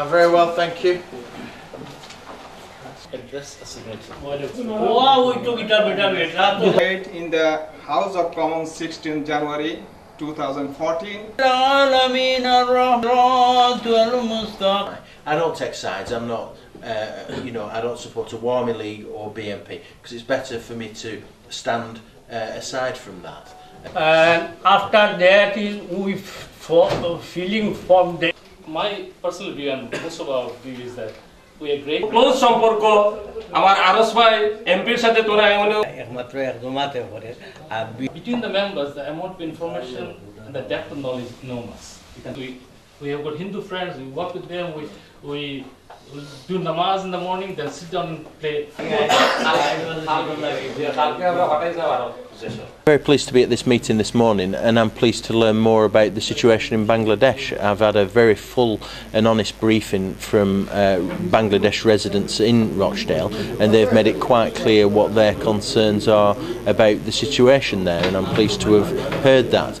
I'm very well, thank you. address a signature. Debate in the House of Commons 16 January 2014. I don't take sides. I'm not, uh, you know, I don't support Awami League or BNP because it's better for me to stand uh, aside from that. and after that, we for feeling from the My personal view and most of our view is that we are great. Close সম্পর্ক আমার আরস ভাই এমপির সাথে তোরা এমন একমাত্র একজমাতে করে আর Between the members, the amount of information and the depth of knowledge is enormous. We, we have got Hindu friends, we work with them, we, we we do namaz in the morning, then sit down and play. Very pleased to be at this meeting this morning and I'm pleased to learn more about the situation in Bangladesh. I've had a very full and honest briefing from uh, Bangladesh residents in Rochdale and they've made it quite clear what their concerns are about the situation there and I'm pleased to have heard that.